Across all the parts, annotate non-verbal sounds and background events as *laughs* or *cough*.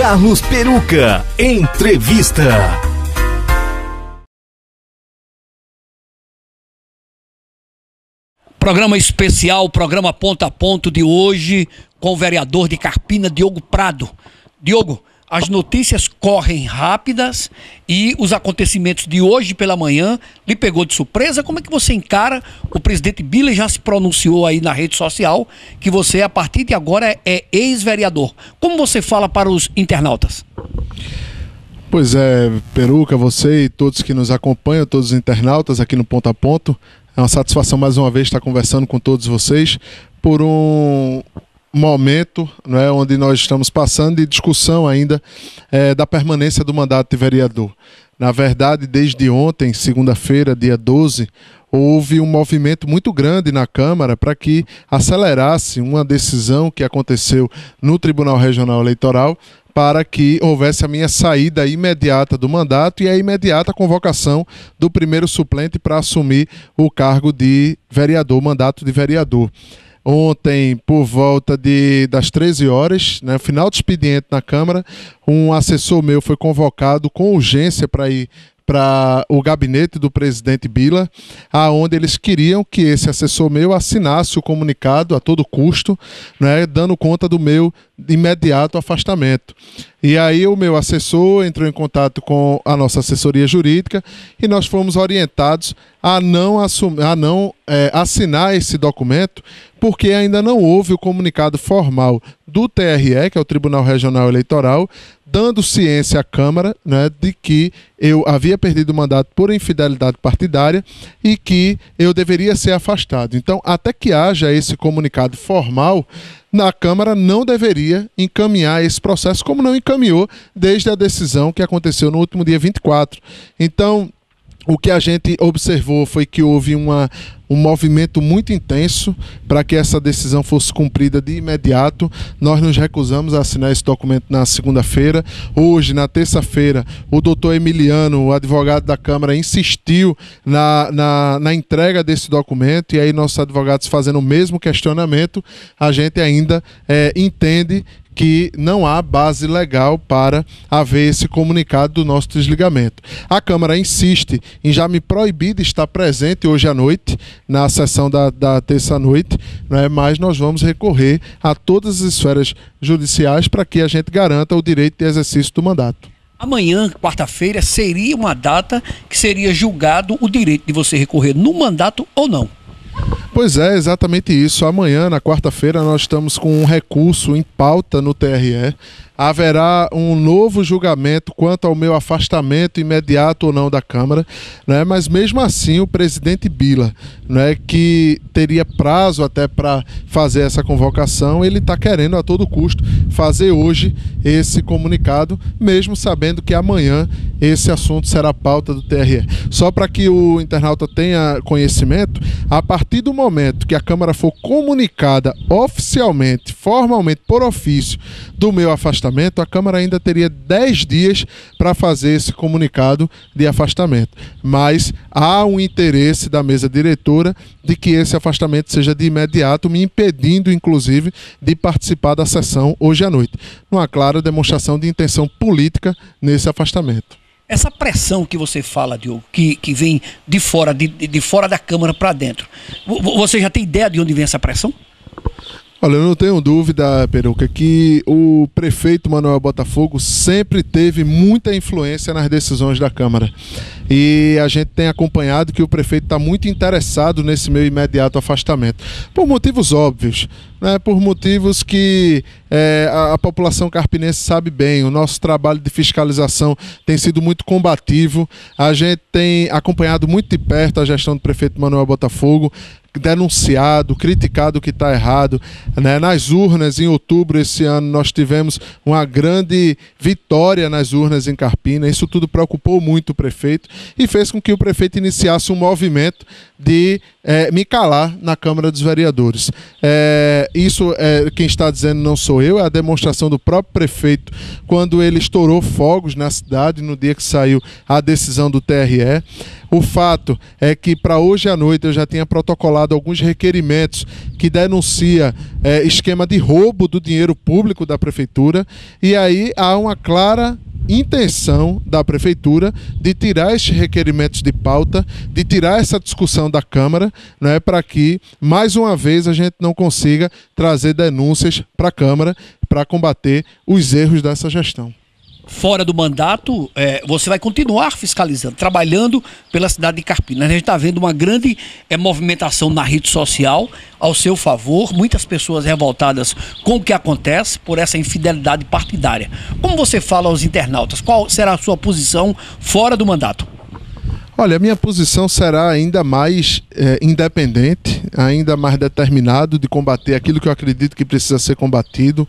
Carlos Peruca. Entrevista. Programa especial, programa ponto a ponto de hoje com o vereador de Carpina, Diogo Prado. Diogo, as notícias correm rápidas e os acontecimentos de hoje pela manhã lhe pegou de surpresa. Como é que você encara? O presidente Bila já se pronunciou aí na rede social que você, a partir de agora, é ex-vereador. Como você fala para os internautas? Pois é, Peruca, você e todos que nos acompanham, todos os internautas aqui no Ponto a Ponto, é uma satisfação mais uma vez estar conversando com todos vocês por um momento não é, onde nós estamos passando de discussão ainda é, da permanência do mandato de vereador. Na verdade, desde ontem, segunda-feira, dia 12, houve um movimento muito grande na Câmara para que acelerasse uma decisão que aconteceu no Tribunal Regional Eleitoral para que houvesse a minha saída imediata do mandato e a imediata convocação do primeiro suplente para assumir o cargo de vereador, mandato de vereador. Ontem, por volta de, das 13 horas, né, final do expediente na Câmara, um assessor meu foi convocado com urgência para ir para o gabinete do presidente Bila, aonde eles queriam que esse assessor meu assinasse o comunicado a todo custo, né, dando conta do meu imediato afastamento. E aí o meu assessor entrou em contato com a nossa assessoria jurídica e nós fomos orientados a não, assumir, a não é, assinar esse documento, porque ainda não houve o comunicado formal do TRE, que é o Tribunal Regional Eleitoral, dando ciência à Câmara né, de que eu havia perdido o mandato por infidelidade partidária e que eu deveria ser afastado. Então, até que haja esse comunicado formal, na Câmara não deveria encaminhar esse processo, como não encaminhou desde a decisão que aconteceu no último dia 24. Então, o que a gente observou foi que houve uma, um movimento muito intenso para que essa decisão fosse cumprida de imediato. Nós nos recusamos a assinar esse documento na segunda-feira. Hoje, na terça-feira, o doutor Emiliano, o advogado da Câmara, insistiu na, na, na entrega desse documento e aí nossos advogados fazendo o mesmo questionamento, a gente ainda é, entende que não há base legal para haver esse comunicado do nosso desligamento. A Câmara insiste em já me proibir de estar presente hoje à noite, na sessão da, da terça-noite, né, mas nós vamos recorrer a todas as esferas judiciais para que a gente garanta o direito de exercício do mandato. Amanhã, quarta-feira, seria uma data que seria julgado o direito de você recorrer no mandato ou não. Pois é, exatamente isso. Amanhã, na quarta-feira, nós estamos com um recurso em pauta no TRE haverá um novo julgamento quanto ao meu afastamento imediato ou não da Câmara, né? mas mesmo assim o presidente Bila, né, que teria prazo até para fazer essa convocação, ele está querendo a todo custo fazer hoje esse comunicado, mesmo sabendo que amanhã esse assunto será pauta do TRE. Só para que o internauta tenha conhecimento, a partir do momento que a Câmara for comunicada oficialmente, formalmente, por ofício, do meu afastamento, afastamento, a Câmara ainda teria 10 dias para fazer esse comunicado de afastamento. Mas há um interesse da mesa diretora de que esse afastamento seja de imediato, me impedindo, inclusive, de participar da sessão hoje à noite. Uma clara demonstração de intenção política nesse afastamento. Essa pressão que você fala, Diogo, que, que vem de fora, de, de fora da Câmara para dentro, você já tem ideia de onde vem essa pressão? Olha, eu não tenho dúvida, Peruca, que o prefeito Manuel Botafogo sempre teve muita influência nas decisões da Câmara. E a gente tem acompanhado que o prefeito está muito interessado nesse meu imediato afastamento. Por motivos óbvios, né? por motivos que é, a, a população carpinense sabe bem. O nosso trabalho de fiscalização tem sido muito combativo. A gente tem acompanhado muito de perto a gestão do prefeito Manuel Botafogo denunciado, criticado o que está errado. Né? Nas urnas, em outubro esse ano, nós tivemos uma grande vitória nas urnas em Carpina. Isso tudo preocupou muito o prefeito e fez com que o prefeito iniciasse um movimento de é, me calar na Câmara dos Vereadores. É, isso é, quem está dizendo não sou eu, é a demonstração do próprio prefeito quando ele estourou fogos na cidade no dia que saiu a decisão do TRE. O fato é que para hoje à noite eu já tinha protocolado alguns requerimentos que denuncia é, esquema de roubo do dinheiro público da prefeitura e aí há uma clara intenção da prefeitura de tirar esses requerimentos de pauta, de tirar essa discussão da Câmara, né, para que mais uma vez a gente não consiga trazer denúncias para a Câmara para combater os erros dessa gestão fora do mandato, é, você vai continuar fiscalizando, trabalhando pela cidade de Carpina. A gente está vendo uma grande é, movimentação na rede social ao seu favor, muitas pessoas revoltadas com o que acontece por essa infidelidade partidária. Como você fala aos internautas, qual será a sua posição fora do mandato? Olha, a minha posição será ainda mais é, independente, ainda mais determinado de combater aquilo que eu acredito que precisa ser combatido.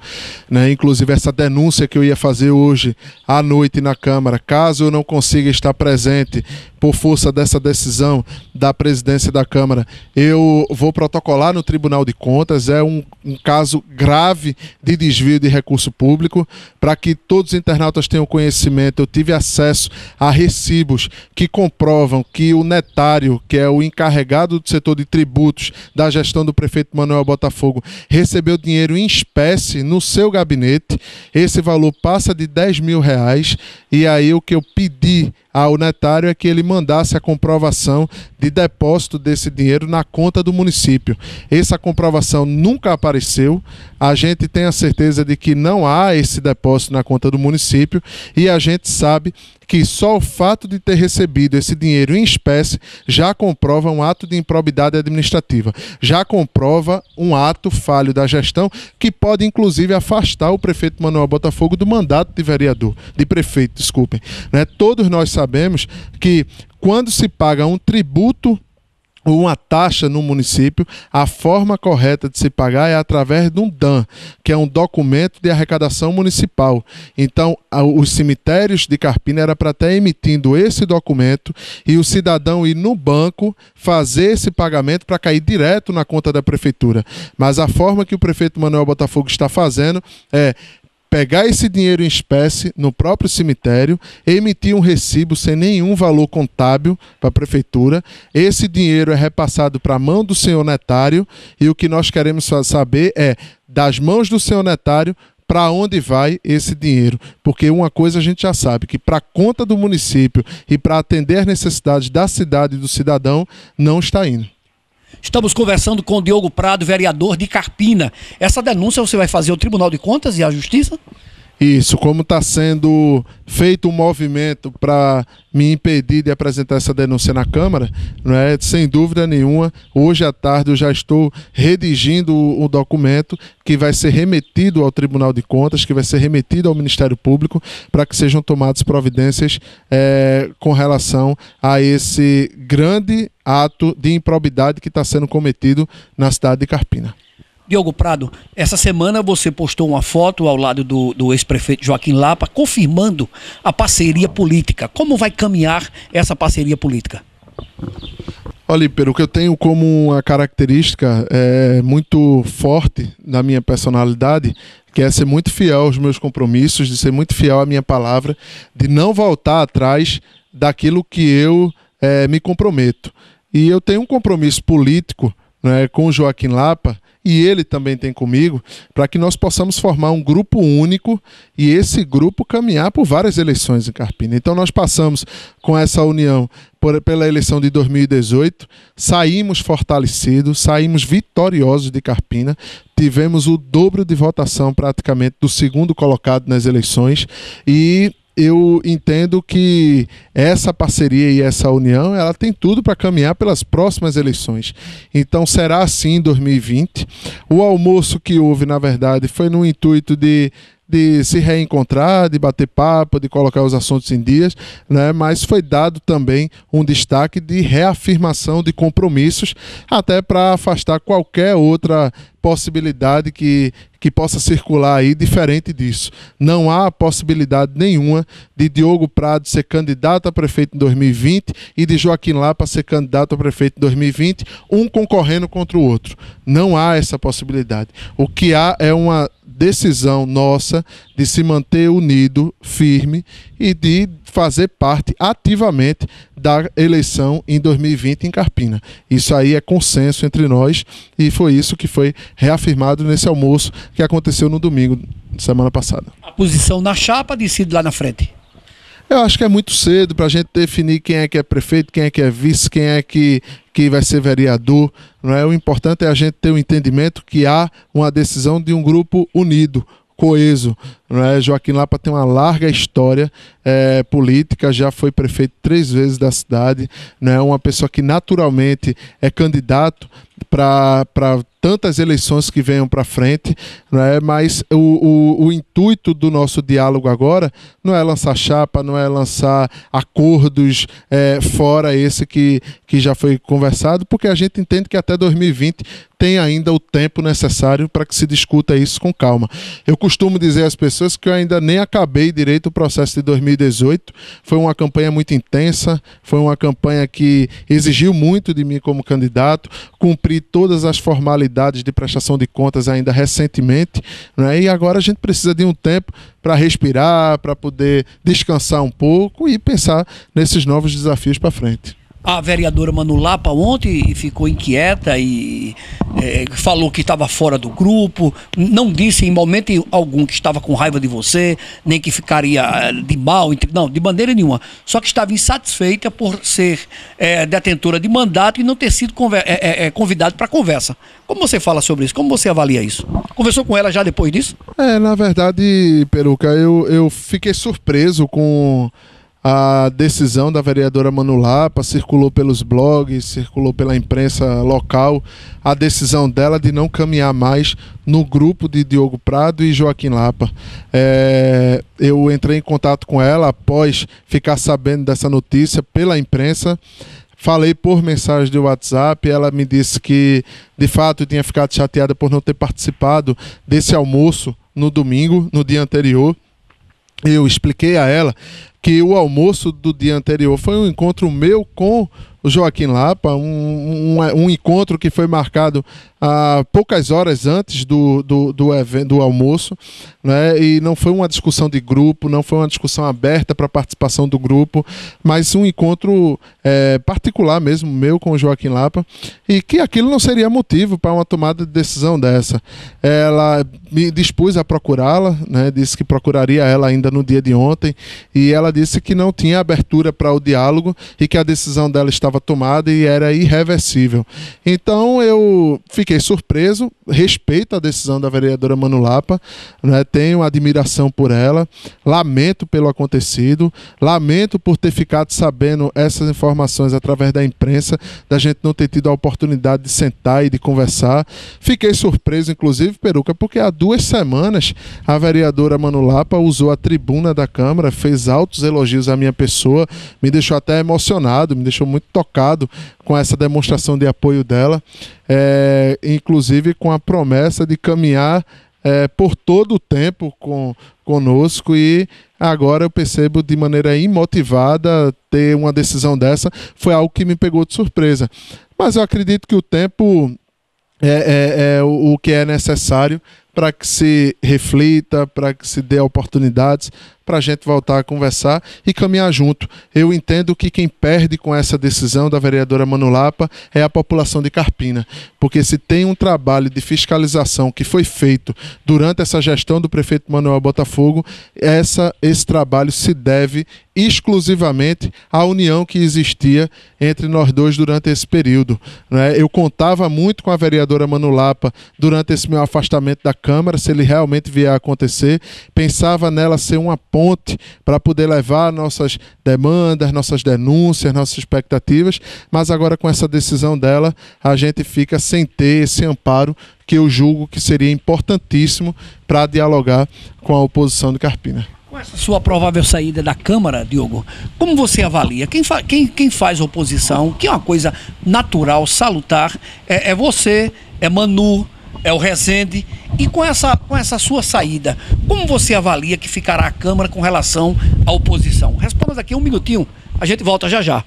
Né? Inclusive, essa denúncia que eu ia fazer hoje à noite na Câmara, caso eu não consiga estar presente por força dessa decisão da presidência da Câmara, eu vou protocolar no Tribunal de Contas. É um, um caso grave de desvio de recurso público. Para que todos os internautas tenham conhecimento, eu tive acesso a recibos que comprovam que o netário, que é o encarregado do setor de tributos da gestão do prefeito Manuel Botafogo, recebeu dinheiro em espécie no seu gabinete. Esse valor passa de 10 mil reais. E aí o que eu pedi ao netário é que ele mandasse a comprovação de depósito desse dinheiro na conta do município. Essa comprovação nunca apareceu. A gente tem a certeza de que não há esse depósito na conta do município e a gente sabe que só o fato de ter recebido esse dinheiro em espécie já comprova um ato de improbidade administrativa, já comprova um ato falho da gestão que pode inclusive afastar o prefeito Manuel Botafogo do mandato de vereador, de prefeito, desculpem. Né? Todos nós sabemos que quando se paga um tributo uma taxa no município, a forma correta de se pagar é através de um DAN, que é um documento de arrecadação municipal. Então, os cemitérios de Carpina era para estar emitindo esse documento e o cidadão ir no banco fazer esse pagamento para cair direto na conta da prefeitura. Mas a forma que o prefeito Manuel Botafogo está fazendo é pegar esse dinheiro em espécie no próprio cemitério, emitir um recibo sem nenhum valor contábil para a prefeitura. Esse dinheiro é repassado para a mão do senhor netário e o que nós queremos saber é das mãos do senhor netário para onde vai esse dinheiro. Porque uma coisa a gente já sabe, que para conta do município e para atender as necessidades da cidade e do cidadão, não está indo. Estamos conversando com o Diogo Prado, vereador de Carpina. Essa denúncia você vai fazer ao Tribunal de Contas e à Justiça? Isso, como está sendo feito um movimento para me impedir de apresentar essa denúncia na Câmara, não é? sem dúvida nenhuma, hoje à tarde eu já estou redigindo o, documento que vai ser remetido ao Tribunal de Contas, que vai ser remetido ao Ministério Público, para que sejam tomadas providências é, com relação a esse grande ato de improbidade que está sendo cometido na cidade de Carpina. Diogo Prado, essa semana você postou uma foto ao lado do, do ex-prefeito Joaquim Lapa, confirmando a parceria política. Como vai caminhar essa parceria política? Olha, Peru, que eu tenho como uma característica é, muito forte na minha personalidade, que é ser muito fiel aos meus compromissos, de ser muito fiel à minha palavra, de não voltar atrás daquilo que eu é, me comprometo. E eu tenho um compromisso político né, com o Joaquim Lapa, e ele também tem comigo, para que nós possamos formar um grupo único e esse grupo caminhar por várias eleições em Carpina. Então nós passamos com essa união por, pela eleição de 2018, saímos fortalecidos, saímos vitoriosos de Carpina, tivemos o dobro de votação praticamente do segundo colocado nas eleições e eu entendo que essa parceria e essa união ela tem tudo para caminhar pelas próximas eleições. Então será assim em 2020. O almoço que houve, na verdade, foi no intuito de de se reencontrar, de bater papo, de colocar os assuntos em dias, né? mas foi dado também um destaque de reafirmação de compromissos, até para afastar qualquer outra possibilidade que, que possa circular aí diferente disso. Não há possibilidade nenhuma de Diogo Prado ser candidato a prefeito em 2020 e de Joaquim Lapa ser candidato a prefeito em 2020, um concorrendo contra o outro. Não há essa possibilidade. O que há é uma decisão nossa de se manter unido, firme e de fazer parte ativamente da eleição em 2020 em Carpina. Isso aí é consenso entre nós e foi isso que foi reafirmado nesse almoço que aconteceu no domingo, semana passada. A posição na chapa decide lá na frente. Eu acho que é muito cedo para a gente definir quem é que é prefeito, quem é que é vice, quem é que, que vai ser vereador. Não é? O importante é a gente ter o um entendimento que há uma decisão de um grupo unido, coeso. Não é? Joaquim Lapa tem uma larga história é, política, já foi prefeito três vezes da cidade, não é uma pessoa que naturalmente é candidato para tantas eleições que venham para frente, não é? mas o, o, o, intuito do nosso diálogo agora não é lançar chapa, não é lançar acordos é, fora esse que, que já foi conversado, porque a gente entende que até 2020 tem ainda o tempo necessário para que se discuta isso com calma. Eu costumo dizer às pessoas que eu ainda nem acabei direito o processo de 2018. Foi uma campanha muito intensa, foi uma campanha que exigiu muito de mim como candidato, cumpri todas as formalidades de prestação de contas ainda recentemente, né? e agora a gente precisa de um tempo para respirar, para poder descansar um pouco e pensar nesses novos desafios para frente. A vereadora Manu Lapa ontem ficou inquieta e é, falou que estava fora do grupo, não disse em momento algum que estava com raiva de você, nem que ficaria é, de mal, não, de maneira nenhuma. Só que estava insatisfeita por ser é, detentora de mandato e não ter sido é, é, é, convidado para conversa. Como você fala sobre isso? Como você avalia isso? Conversou com ela já depois disso? É, na verdade, Peruca, eu, eu fiquei surpreso com a decisão da vereadora Manu Lapa circulou pelos blogs, circulou pela imprensa local, a decisão dela de não caminhar mais no grupo de Diogo Prado e Joaquim Lapa. É, eu entrei em contato com ela após ficar sabendo dessa notícia pela imprensa. Falei por mensagem de WhatsApp, ela me disse que de fato tinha ficado chateada por não ter participado desse almoço no domingo, no dia anterior. Eu expliquei a ela que o almoço do dia anterior foi um encontro meu com o Joaquim Lapa, um, um, um encontro que foi marcado há poucas horas antes do, do, do, evento, do almoço, né? e não foi uma discussão de grupo, não foi uma discussão aberta para participação do grupo, mas um encontro é, particular mesmo, meu com o Joaquim Lapa, e que aquilo não seria motivo para uma tomada de decisão dessa. Ela me dispus a procurá-la, né? disse que procuraria ela ainda no dia de ontem, e ela disse que não tinha abertura para o diálogo e que a decisão dela estava tomada e era irreversível. Então eu fiquei surpreso, respeito a decisão da vereadora Manu Lapa, né? tenho admiração por ela, lamento pelo acontecido, lamento por ter ficado sabendo essas informações através da imprensa, da gente não ter tido a oportunidade de sentar e de conversar. Fiquei surpreso, inclusive, Peruca, porque há duas semanas a vereadora Manu Lapa usou a tribuna da Câmara, fez altos elogios à minha pessoa, me deixou até emocionado, me deixou muito tocado com essa demonstração de apoio dela. É, inclusive com a promessa de caminhar é, por todo o tempo com, conosco. E agora eu percebo de maneira imotivada ter uma decisão dessa. Foi algo que me pegou de surpresa. Mas eu acredito que o tempo é, é, é o, o que é necessário para que se reflita, para que se dê oportunidades para a gente voltar a conversar e caminhar junto. Eu entendo que quem perde com essa decisão da vereadora Manulapa é a população de Carpina, porque se tem um trabalho de fiscalização que foi feito durante essa gestão do prefeito Manuel Botafogo, essa, esse trabalho se deve exclusivamente a união que existia entre nós dois durante esse período. Né? Eu contava muito com a vereadora Manulapa durante esse meu afastamento da Câmara, se ele realmente vier a acontecer. Pensava nela ser uma ponte para poder levar nossas demandas, nossas denúncias, nossas expectativas, mas agora com essa decisão dela, a gente fica sem ter esse amparo que eu julgo que seria importantíssimo para dialogar com a oposição de Carpina. Com essa sua provável saída da Câmara, Diogo, como você avalia? Quem, fa quem, quem faz oposição, que é uma coisa natural, salutar, é, é você, é Manu, é o Rezende. E com essa, com essa sua saída, como você avalia que ficará a Câmara com relação à oposição? Responda daqui um minutinho, a gente volta já já.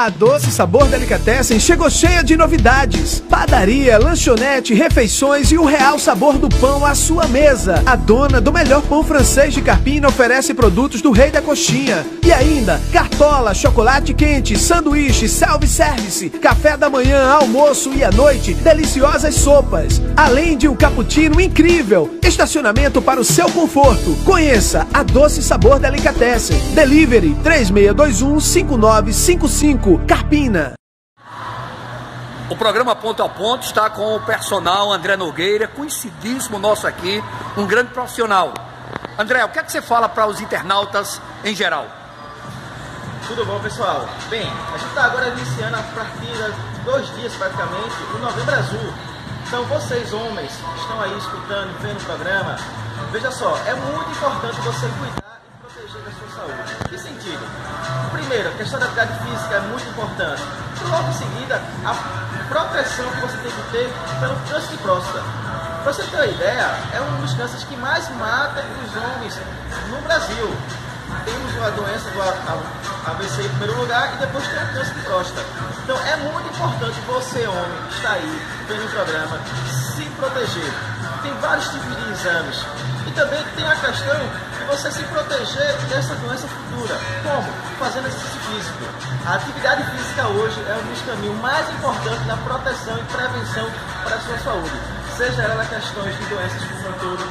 A Doce Sabor Delicatessen chegou cheia de novidades. Padaria, lanchonete, refeições e o real sabor do pão à sua mesa. A dona do melhor pão francês de Carpina oferece produtos do Rei da Coxinha. E ainda, cartola, chocolate quente, sanduíche, self-service, café da manhã, almoço e à noite, deliciosas sopas. Além de um cappuccino incrível, estacionamento para o seu conforto. Conheça a Doce Sabor Delicatessen. Delivery 3621 5955 Carpina. O programa Ponto a Ponto está com o personal André Nogueira, conhecidíssimo nosso aqui, um grande profissional. André, o que é que você fala para os internautas em geral? Tudo bom, pessoal? Bem, a gente está agora iniciando a partida de dois dias praticamente, o Novembro Azul. Então, vocês, homens, que estão aí escutando, vendo o programa, veja só, é muito importante você cuidar e proteger da sua saúde. Que sentido? Primeiro, a questão da atividade física é muito importante. E logo em seguida, a proteção que você tem que ter pelo câncer de próstata. Para você ter uma ideia, é um dos cânceres que mais mata os homens no Brasil. Temos a doença do AVC em primeiro lugar e depois tem o câncer de próstata. Então é muito importante você, homem, que está aí vendo o programa, se proteger. Tem vários tipos de exames. E também tem a questão você se proteger dessa doença futura. Como? Fazendo exercício físico. A atividade física hoje é um dos caminhos mais importantes na proteção e prevenção para a sua saúde. Seja ela questões de doenças como todo,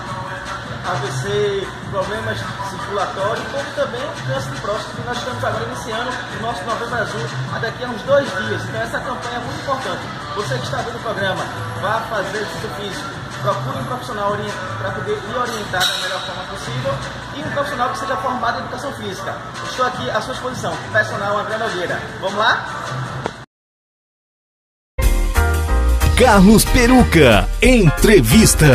AVC, problemas circulatórios, como também o câncer de próstata, que nós estamos agora iniciando o nosso Novembro Azul daqui a uns dois dias. Então essa campanha é muito importante. Você que está vendo o programa, vá fazer exercício físico, procure um profissional para poder lhe orientar da melhor forma possível e um profissional que seja formado em educação física. Estou aqui à sua disposição, personal André Nogueira. Vamos lá? Carlos Peruca, entrevista.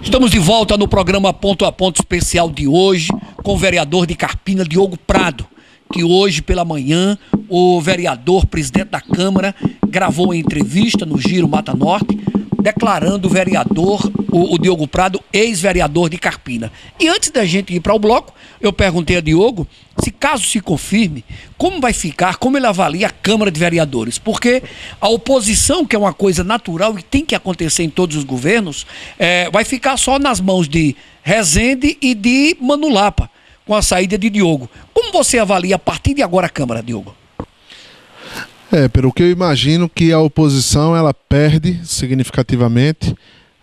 Estamos de volta no programa Ponto a Ponto especial de hoje com o vereador de Carpina, Diogo Prado, que hoje pela manhã o vereador, presidente da Câmara, gravou uma entrevista no Giro Mata Norte, declarando o vereador, o, o Diogo Prado, ex-vereador de Carpina. E antes da gente ir para o bloco, eu perguntei a Diogo se caso se confirme, como vai ficar, como ele avalia a Câmara de Vereadores. Porque a oposição, que é uma coisa natural e tem que acontecer em todos os governos, é, vai ficar só nas mãos de Rezende e de Manulapa, com a saída de Diogo. Como você avalia a partir de agora a Câmara, Diogo? É, pelo que eu imagino que a oposição ela perde significativamente,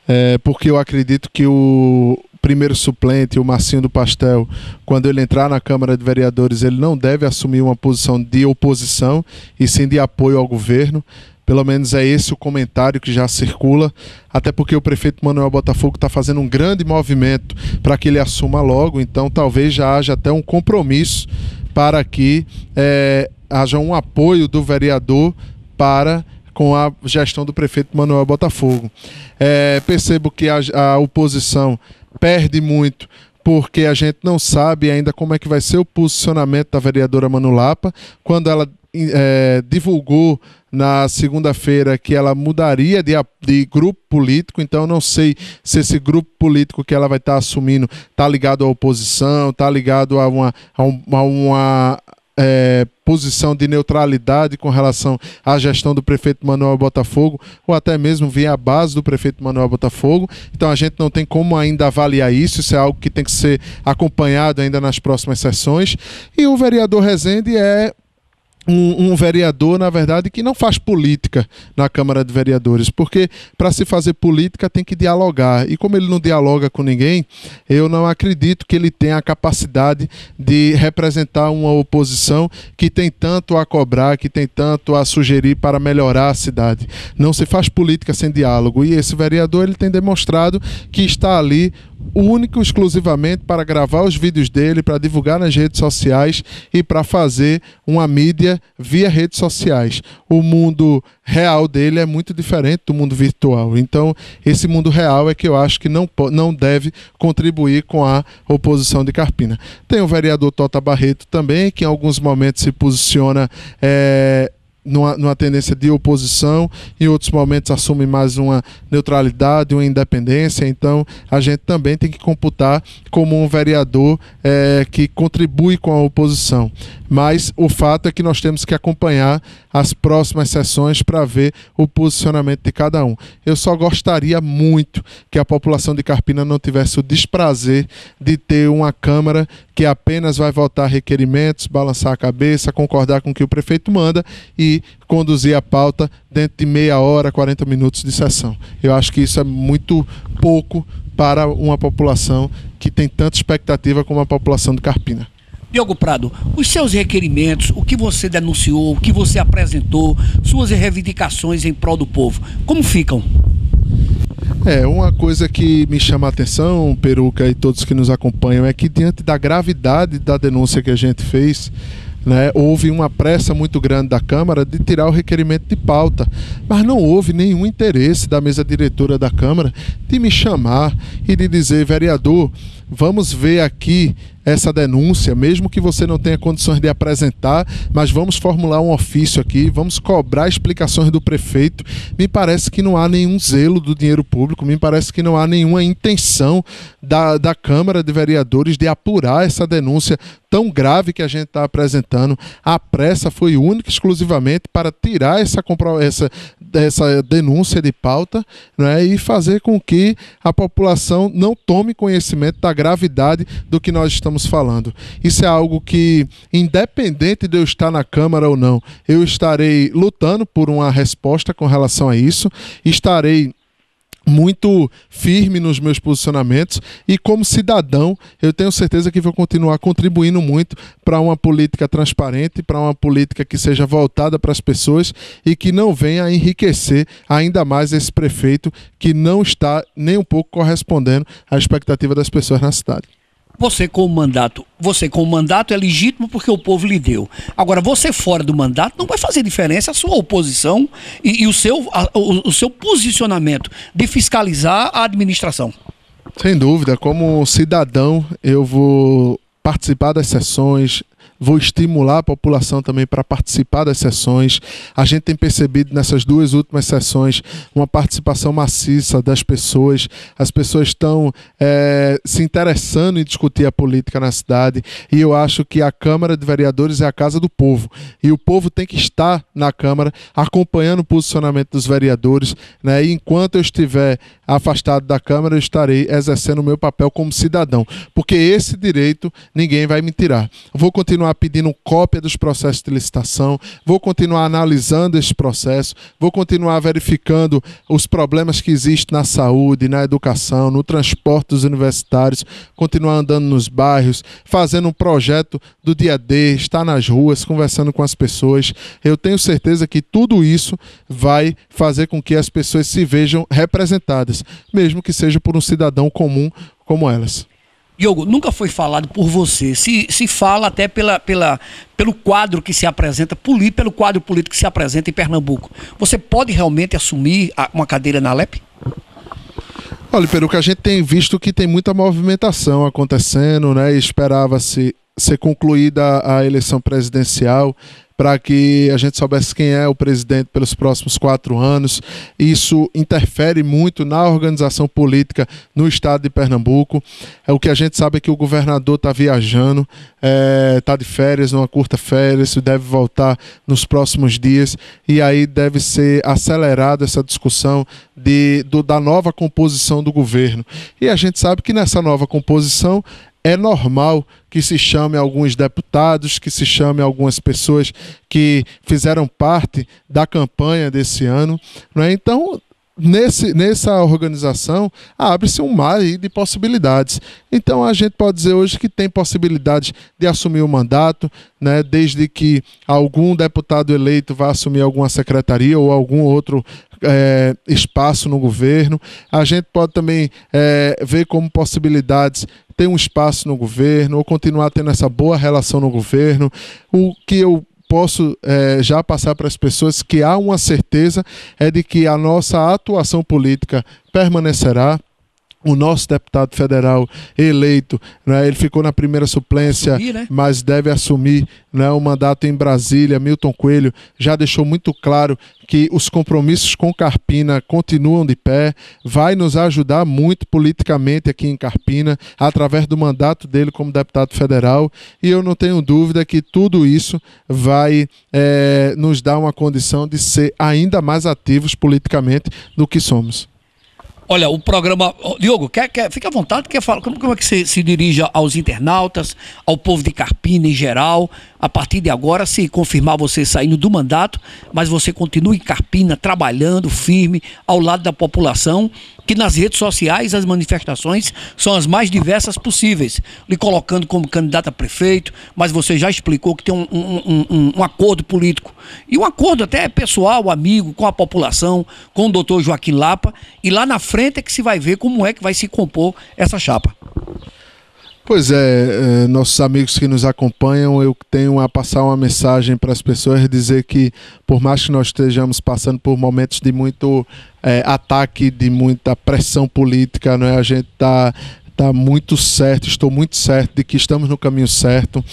é, porque eu acredito que o primeiro suplente, o Marcinho do Pastel, quando ele entrar na Câmara de Vereadores, ele não deve assumir uma posição de oposição e sim de apoio ao governo. Pelo menos é esse o comentário que já circula, até porque o prefeito Manuel Botafogo está fazendo um grande movimento para que ele assuma logo, então talvez já haja até um compromisso para que é, haja um apoio do vereador para com a gestão do prefeito Manuel Botafogo. É, percebo que a, a oposição perde muito porque a gente não sabe ainda como é que vai ser o posicionamento da vereadora Manulapa quando ela é, divulgou na segunda-feira que ela mudaria de, de, grupo político, então não sei se esse grupo político que ela vai estar assumindo está ligado à oposição, está ligado a uma, a uma é, posição de neutralidade com relação à gestão do prefeito Manuel Botafogo, ou até mesmo via a base do prefeito Manuel Botafogo. Então a gente não tem como ainda avaliar isso, isso é algo que tem que ser acompanhado ainda nas próximas sessões. E o vereador Rezende é um, um, vereador, na verdade, que não faz política na Câmara de Vereadores, porque para se fazer política tem que dialogar. E como ele não dialoga com ninguém, eu não acredito que ele tenha a capacidade de representar uma oposição que tem tanto a cobrar, que tem tanto a sugerir para melhorar a cidade. Não se faz política sem diálogo. E esse vereador ele tem demonstrado que está ali único exclusivamente para gravar os vídeos dele, para divulgar nas redes sociais e para fazer uma mídia via redes sociais. O mundo real dele é muito diferente do mundo virtual. Então, esse mundo real é que eu acho que não, não deve contribuir com a oposição de Carpina. Tem o vereador Tota Barreto também, que em alguns momentos se posiciona. É, numa, numa tendência de oposição, em outros momentos assume mais uma neutralidade, uma independência. Então, a gente também tem que computar como um vereador é, que contribui com a oposição. Mas o fato é que nós temos que acompanhar as próximas sessões para ver o posicionamento de cada um. Eu só gostaria muito que a população de Carpina não tivesse o desprazer de ter uma Câmara que apenas vai votar requerimentos, balançar a cabeça, concordar com o que o prefeito manda e conduzir a pauta dentro de meia hora, 40 minutos de sessão. Eu acho que isso é muito pouco para uma população que tem tanta expectativa como a população de Carpina. Diogo Prado, os seus requerimentos, o que você denunciou, o que você apresentou, suas reivindicações em prol do povo, como ficam? É, uma coisa que me chama a atenção, Peruca e todos que nos acompanham, é que diante da gravidade da denúncia que a gente fez, né, houve uma pressa muito grande da Câmara de tirar o requerimento de pauta, mas não houve nenhum interesse da mesa diretora da Câmara de me chamar e de dizer, vereador, vamos ver aqui essa denúncia, mesmo que você não tenha condições de apresentar, mas vamos formular um ofício aqui, vamos cobrar explicações do prefeito. Me parece que não há nenhum zelo do dinheiro público, me parece que não há nenhuma intenção da, da Câmara de Vereadores de apurar essa denúncia tão grave que a gente está apresentando. A pressa foi única exclusivamente para tirar essa, essa, essa denúncia de pauta né, e fazer com que a população não tome conhecimento da gravidade do que nós estamos falando. Isso é algo que, independente de eu estar na Câmara ou não, eu estarei lutando por uma resposta com relação a isso, estarei muito firme nos meus posicionamentos e como cidadão eu tenho certeza que vou continuar contribuindo muito para uma política transparente, para uma política que seja voltada para as pessoas e que não venha enriquecer ainda mais esse prefeito que não está nem um pouco correspondendo à expectativa das pessoas na cidade. Você com o mandato, você com o mandato é legítimo porque o povo lhe deu. Agora, você fora do mandato não vai fazer diferença a sua oposição e, e o, seu, a, o, o seu posicionamento de fiscalizar a administração. Sem dúvida, como cidadão, eu vou participar das sessões, vou estimular a população também para participar das sessões. A gente tem percebido nessas duas últimas sessões uma participação maciça das pessoas. As pessoas estão é, se interessando em discutir a política na cidade e eu acho que a Câmara de Vereadores é a casa do povo e o povo tem que estar na Câmara acompanhando o posicionamento dos vereadores. Né? E enquanto eu estiver afastado da Câmara, eu estarei exercendo o meu papel como cidadão, porque esse direito ninguém vai me tirar. Vou continuar continuar pedindo cópia dos processos de licitação, vou continuar analisando esse processo, vou continuar verificando os problemas que existem na saúde, na educação, no transporte dos universitários, continuar andando nos bairros, fazendo um projeto do dia D, estar nas ruas, conversando com as pessoas. Eu tenho certeza que tudo isso vai fazer com que as pessoas se vejam representadas, mesmo que seja por um cidadão comum como elas. Diogo, nunca foi falado por você. Se, se fala até pela, pela, pelo quadro que se apresenta, pelo quadro político que se apresenta em Pernambuco. Você pode realmente assumir uma cadeira na LEP? Olha, pelo que a gente tem visto que tem muita movimentação acontecendo, né? Esperava-se ser concluída a eleição presidencial para que a gente soubesse quem é o presidente pelos próximos quatro anos. Isso interfere muito na organização política no estado de Pernambuco. É, o que a gente sabe é que o governador está viajando, está é, de férias, numa curta férias, deve voltar nos próximos dias e aí deve ser acelerada essa discussão de, do, da nova composição do governo. E a gente sabe que nessa nova composição é normal que se chame alguns deputados, que se chame algumas pessoas que fizeram parte da campanha desse ano. Não é? Então, nesse, nessa organização abre-se um mar de possibilidades. Então a gente pode dizer hoje que tem possibilidade de assumir o mandato, né, desde que algum deputado eleito vá assumir alguma secretaria ou algum outro é, espaço no governo. A gente pode também é, ver como possibilidades ter um espaço no governo ou continuar tendo essa boa relação no governo. O que eu posso é, já passar para as pessoas que há uma certeza é de que a nossa atuação política permanecerá o nosso deputado federal eleito, né, ele ficou na primeira suplência, assumir, né? mas deve assumir né, o mandato em Brasília. Milton Coelho já deixou muito claro que os compromissos com Carpina continuam de pé, vai nos ajudar muito politicamente aqui em Carpina, através do mandato dele como deputado federal, e eu não tenho dúvida que tudo isso vai é, nos dar uma condição de ser ainda mais ativos politicamente do que somos. Olha, o programa. Diogo, quer, quer, fica à vontade, quer falar. Como, como é que você se dirige aos internautas, ao povo de Carpina em geral? A partir de agora, se confirmar você saindo do mandato, mas você continua em Carpina trabalhando firme ao lado da população, que nas redes sociais as manifestações são as mais diversas possíveis, lhe colocando como candidato a prefeito, mas você já explicou que tem um, um, um, um acordo político e um acordo até pessoal, amigo, com a população, com o doutor Joaquim Lapa, e lá na frente é que se vai ver como é que vai se compor essa chapa. Pois é, é, nossos amigos que nos acompanham, eu tenho a passar uma mensagem para as pessoas dizer que, por mais que nós estejamos passando por momentos de muito é, ataque, de muita pressão política, não é? a gente está está muito certo, estou muito certo de que estamos no caminho certo,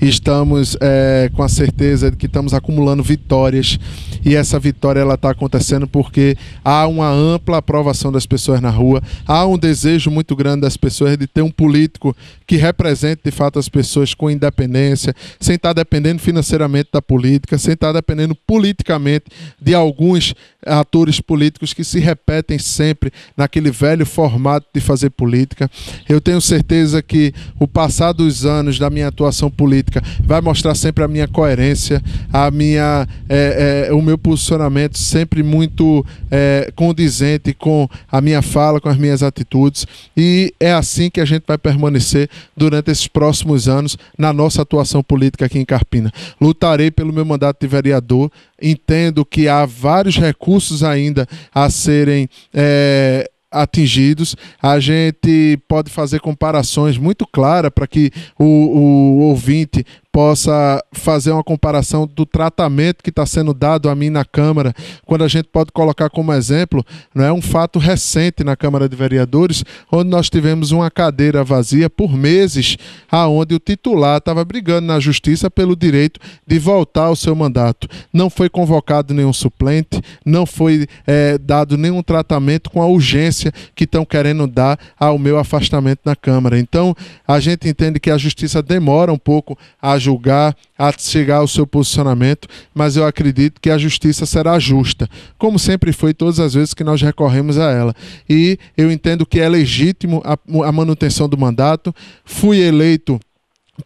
estamos é, com a certeza de que estamos acumulando vitórias. E essa vitória ela está acontecendo porque há uma ampla aprovação das pessoas na rua, há um desejo muito grande das pessoas de ter um político que represente de fato as pessoas com independência, sem estar dependendo financeiramente da política, sem estar dependendo politicamente de alguns atores políticos que se repetem sempre naquele velho formato de fazer política. Eu tenho certeza que o passar dos anos da minha atuação política vai mostrar sempre a minha coerência, a minha, é, é, o meu posicionamento sempre muito é, condizente com a minha fala, com as minhas atitudes. E é assim que a gente vai permanecer durante esses próximos anos na nossa atuação política aqui em Carpina. Lutarei pelo meu mandato de vereador. Entendo que há vários recursos ainda a serem é, atingidos. A gente pode fazer comparações muito claras para que o, o ouvinte possa fazer uma comparação do tratamento que está sendo dado a mim na Câmara, quando a gente pode colocar como exemplo, não é um fato recente na Câmara de Vereadores, onde nós tivemos uma cadeira vazia por meses, aonde o titular estava brigando na justiça pelo direito de voltar ao seu mandato. Não foi convocado nenhum suplente, não foi é, dado nenhum tratamento com a urgência que estão querendo dar ao meu afastamento na Câmara. Então, a gente entende que a justiça demora um pouco a julgar, a chegar ao seu posicionamento, mas eu acredito que a justiça será justa, como sempre foi todas as vezes que nós recorremos a ela. E eu entendo que é legítimo a, a manutenção do mandato. Fui eleito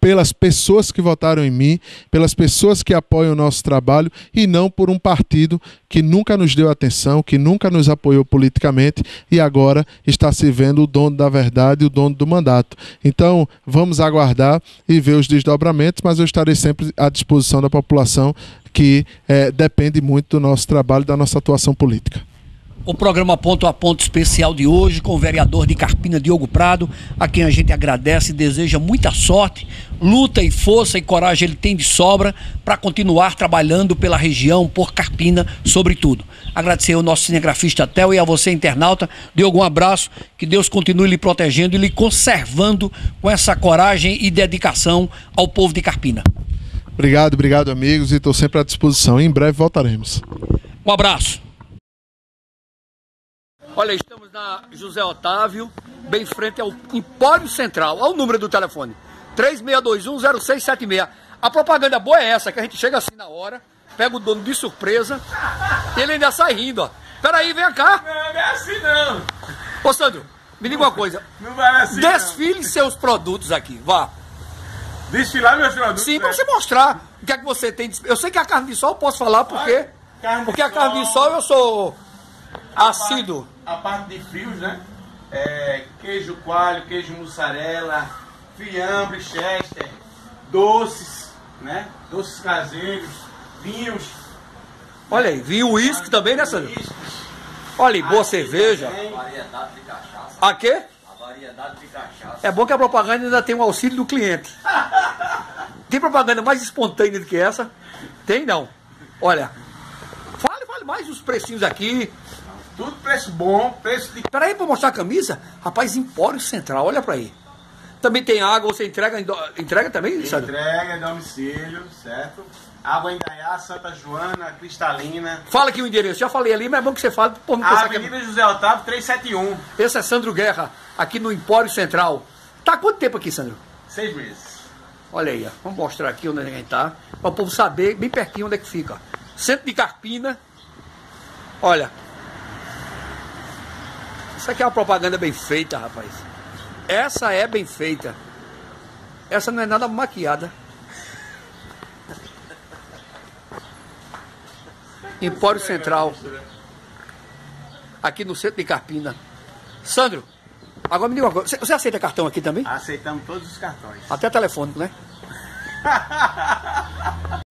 pelas pessoas que votaram em mim, pelas pessoas que apoiam o nosso trabalho e não por um partido que nunca nos deu atenção, que nunca nos apoiou politicamente e agora está se vendo o dono da verdade o dono do mandato. Então, vamos aguardar e ver os desdobramentos, mas eu estarei sempre à disposição da população que é, depende muito do nosso trabalho, da nossa atuação política. O programa Ponto a Ponto especial de hoje com o vereador de Carpina, Diogo Prado, a quem a gente agradece e deseja muita sorte, luta e força e coragem ele tem de sobra para continuar trabalhando pela região, por Carpina, sobretudo. Agradecer ao nosso cinegrafista Tel e a você, internauta. Diogo, um abraço, que Deus continue lhe protegendo e lhe conservando com essa coragem e dedicação ao povo de Carpina. Obrigado, obrigado, amigos, e estou sempre à disposição. Em breve voltaremos. Um abraço. Olha, estamos na José Otávio, bem frente ao Empório Central. Olha o número do telefone: 36210676. A propaganda boa é essa, que a gente chega assim na hora, pega o dono de surpresa, e ele ainda sai rindo, ó. Peraí, vem cá. Não, não é assim não. Ô, Sandro, Me diga uma coisa. Não vai assim. Desfile seus produtos aqui, vá. Desfilar meus produtos. Sim, pra né? você mostrar o que é que você tem. Eu sei que a carne de sol eu posso falar porque. De Porque a carne de sol. sol eu sou assíduo. A parte de frios, né? É, queijo coalho, queijo mussarela, fiambre, chester, doces, né? Doces caseiros, vinhos. Olha aí, vinho uísque também, né, Sandro? Olha aí, boa cerveja. Também. Variedade de cachaça. A quê? A variedade de cachaça. É bom que a propaganda ainda tem o auxílio do cliente. *laughs* Tem propaganda mais espontânea do que essa? Tem não. Olha. Fale, fale mais os precinhos aqui. Tudo preço bom, preço de Peraí, pra mostrar a camisa? Rapaz, Empório Central, olha pra aí. Também tem água, você entrega, em entrega também, entrega, domicílio, certo? Água em Indaiá, Santa Joana, Cristalina. Fala aqui o endereço. Já falei ali, mas é bom que você fale. Pô, não pensar que Avenida José Otávio, 371. Esse é Sandro Guerra, aqui no Empório Central. Tá há quanto tempo aqui, Sandro? Seis meses. Olha aí, ó. vamos mostrar aqui onde a gente tá, para o povo saber bem pertinho onde é que fica. Centro de Carpina. Olha. Isso aqui é uma propaganda bem feita, rapaz. Essa é bem feita. Essa não é nada maquiada. Empório Central. Aqui no centro de Carpina. Sandro, agora me diga uma coisa. Você- Você aceita cartão aqui também? Aceitamos todos os cartões. Até telefônico, né? *laughs*